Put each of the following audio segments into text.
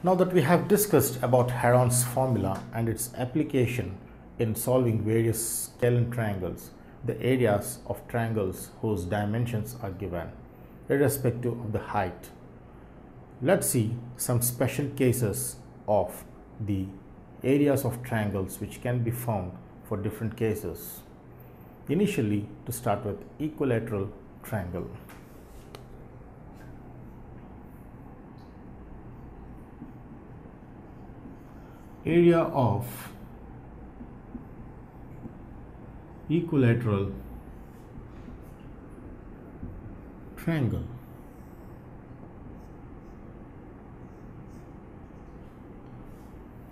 Now that we have discussed about Heron's formula and its application in solving various scalene triangles, the areas of triangles whose dimensions are given, irrespective of the height. Let's see some special cases of the areas of triangles which can be found for different cases. Initially, to start with equilateral triangle. Area of equilateral triangle.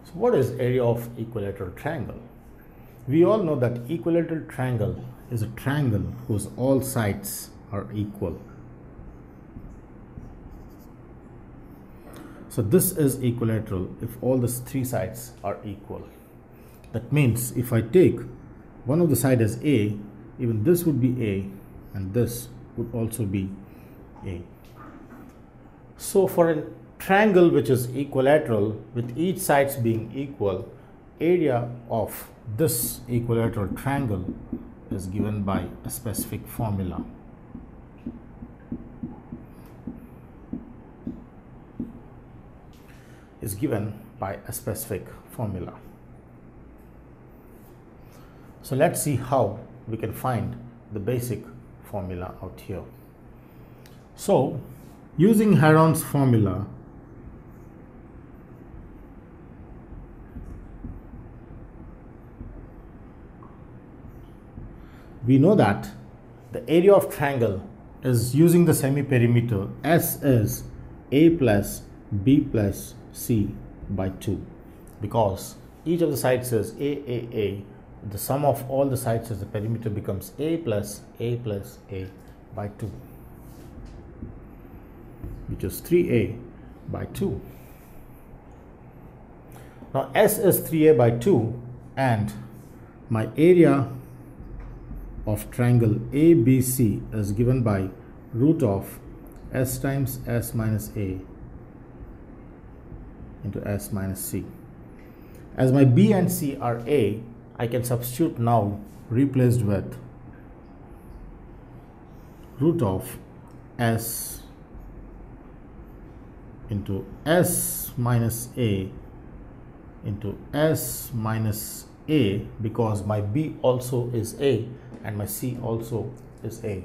So what is area of equilateral triangle? We all know that equilateral triangle is a triangle whose all sides are equal So this is equilateral if all the three sides are equal. That means if I take one of the side as A, even this would be A and this would also be A. So for a triangle which is equilateral with each sides being equal, area of this equilateral triangle is given by a specific formula. Is given by a specific formula. So let's see how we can find the basic formula out here. So using Heron's formula, we know that the area of triangle is using the semi-perimeter S is A plus B plus C by 2 because each of the sides is A, A, A. The sum of all the sides as the perimeter becomes A plus A plus A by 2 which is 3A by 2. Now S is 3A by 2 and my area of triangle ABC is given by root of S times S minus A into S minus C. As my B and C are A, I can substitute now replaced with root of S into S minus A into S minus A because my B also is A and my C also is A.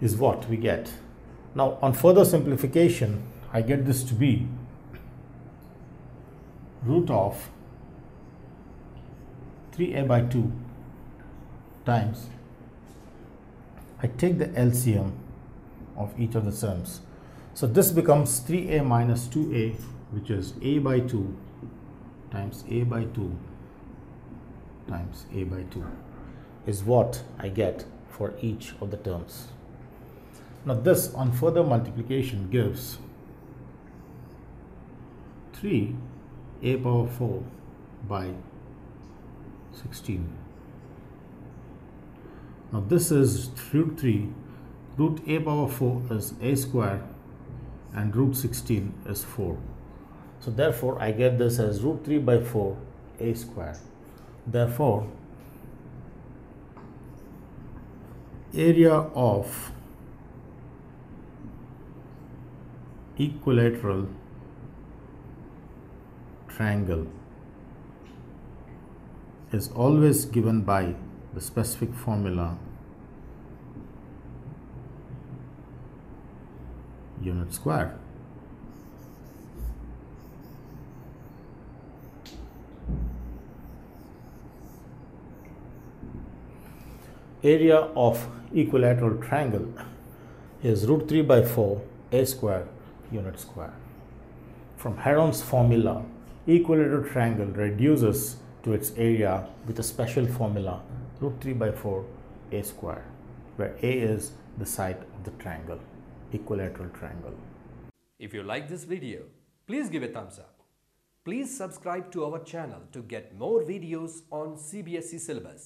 is what we get. Now on further simplification, I get this to be root of 3a by 2 times I take the LCM of each of the terms. So this becomes 3a minus 2a which is a by 2 times a by 2 times a by 2 is what I get for each of the terms. Now this on further multiplication gives 3 a power 4 by 16. Now this is root 3, root a power 4 is a square and root 16 is 4. So therefore I get this as root 3 by 4 a square. Therefore area of equilateral triangle is always given by the specific formula unit square. Area of equilateral triangle is root 3 by 4 a square unit square. From Heron's formula, equilateral triangle reduces to its area with a special formula root 3 by 4 a square, where a is the side of the triangle, equilateral triangle. If you like this video, please give a thumbs up. Please subscribe to our channel to get more videos on CBSE syllabus.